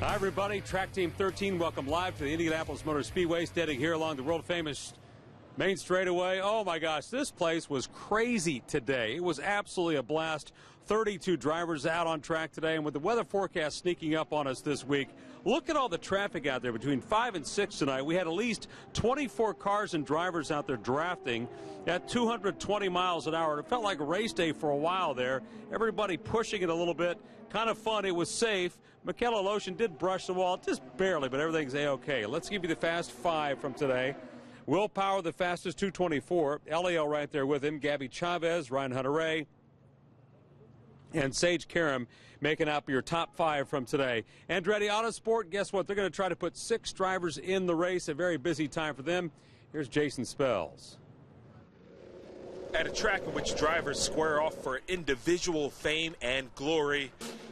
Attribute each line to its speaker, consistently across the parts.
Speaker 1: Hi, everybody. Track Team 13, welcome live to the Indianapolis Motor Speedway, standing here along the world famous main straightaway. Oh my gosh, this place was crazy today. It was absolutely a blast. 32 drivers out on track today, and with the weather forecast sneaking up on us this week, look at all the traffic out there between 5 and 6 tonight. We had at least 24 cars and drivers out there drafting at 220 miles an hour. It felt like a race day for a while there. Everybody pushing it a little bit. Kind of fun. It was safe. Mikhail Aleshin did brush the wall, just barely, but everything's A-OK. Let's give you the fast five from today. Will Power, the fastest, 224. Helio right there with him. Gabby Chaves, Ryan Hunter-Reay, and Sage Karam making up your top five from today. Andretti Autosport, guess what? They're going to try to put six drivers in the race. A very busy time for them. Here's Jason Spells.
Speaker 2: At a track in which drivers square off for individual fame and glory,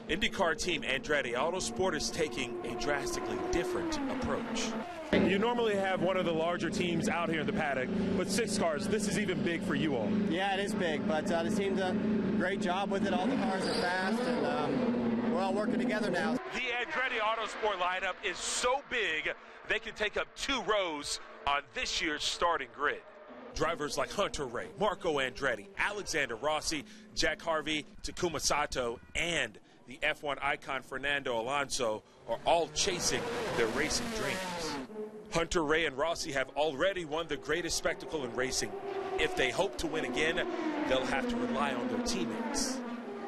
Speaker 2: IndyCar team Andretti Autosport is taking a drastically different approach.
Speaker 3: You normally have one of the larger teams out here in the paddock, but six cars, this is even big for you all.
Speaker 4: Yeah, it is big, but uh, the team done a great job with it. All the cars are fast, and um, we're all working together now.
Speaker 2: The Andretti Autosport lineup is so big, they can take up two rows on this year's starting grid. Drivers like Hunter-Reay, Marco Andretti, Alexander Rossi, Jack Harvey, Takuma Sato, and the F1 icon Fernando Alonso are all chasing their racing dreams. Hunter-Reay and Rossi have already won the greatest spectacle in racing. If they hope to win again, they'll have to rely on their teammates.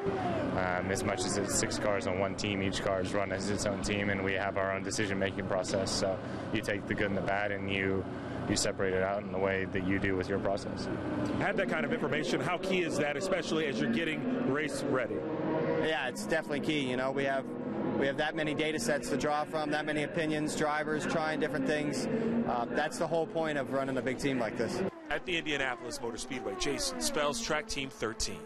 Speaker 5: Um, as much as it's six cars on one team, each car is run as its own team, and we have our own decision-making process. So you take the good and the bad, and you you separate it out in the way that you do with your process.
Speaker 3: Had that kind of information. How key is that, especially as you're getting race ready?
Speaker 4: Yeah, it's definitely key. You know, we have we have that many data sets to draw from, that many opinions, drivers trying different things. Uh, that's the whole point of running a big team like this.
Speaker 2: At the Indianapolis Motor Speedway, Jason Spells, Track Team 13.